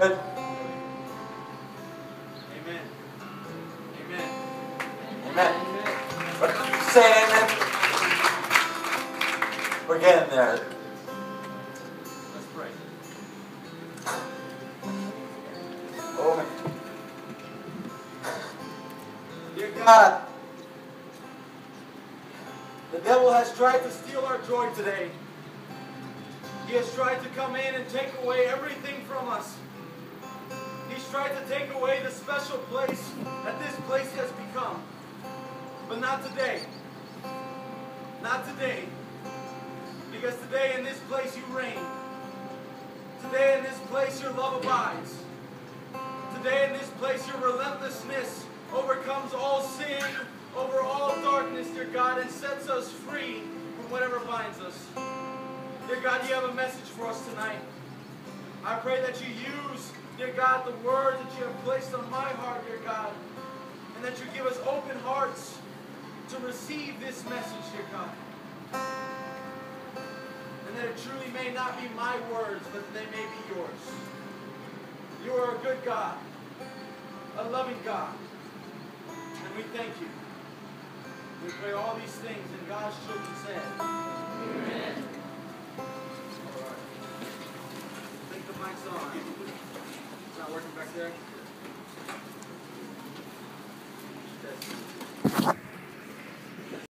Amen. Amen. Amen. Amen. Say amen. We're getting there. Let's pray. Oh. Dear God, the devil has tried to steal our joy today. He has tried to come in and take away everything from us. He's tried to take away the special place that this place has become. But not today. Not today. Because today in this place you reign. Today in this place your love abides. Today in this place your relentlessness overcomes all sin, over all darkness, dear God, and sets us free from whatever binds us. Dear God, you have a message for us tonight. Pray that you use, dear God, the words that you have placed on my heart, dear God, and that you give us open hearts to receive this message, dear God. And that it truly may not be my words, but they may be yours. You are a good God, a loving God, and we thank you. We pray all these things in God's children said. Amen. working back there? Yes.